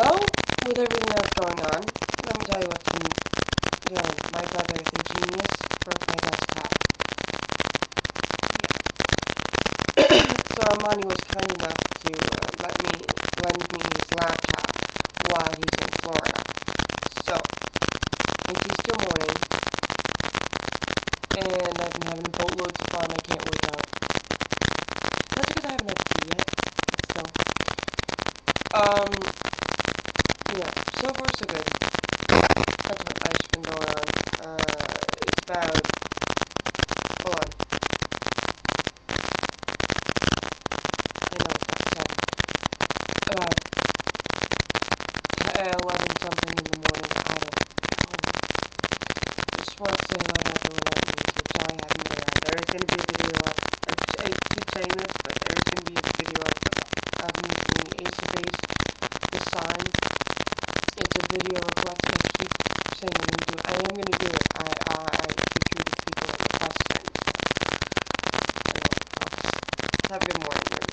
So, with everything that's going on, let me tell you what's been doing. My brother, the genius, broke my desktop. so Armani was kind enough to uh, let me lend me his laptop while he's in Florida. So, it's Easter morning, and I've been having a boatloads of fun. I can't so good. That's what life's been going on. Uh, it's about, hold on. I know it's 7. About 11 something in the morning. I don't know. Just want to say what I'm doing on YouTube, so I going to be a video up. I, I keep saying this, but there's going to be a video up of me doing Ace of Base, the sign. It's a video request. I keep saying I'm going to do it. I am going to do it. I, I, I keep treating people and stuff. I don't know. Have a good morning.